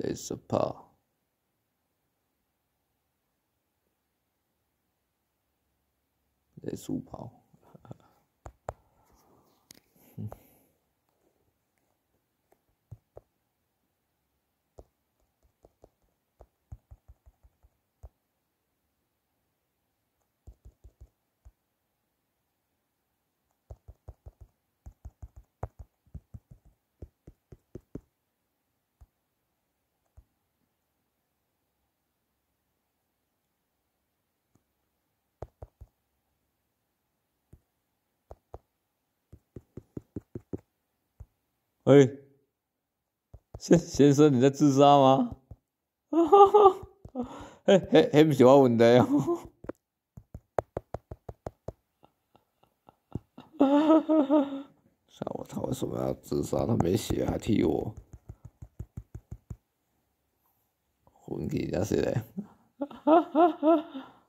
雷射炮，雷速炮。喂，先先生，你在自杀吗？哈哈，嘿嘿，嘿，不是我问题哦。哈哈哈哈我他为什么要自杀？他没血还踢我，混给人家谁嘞？哈哈哈。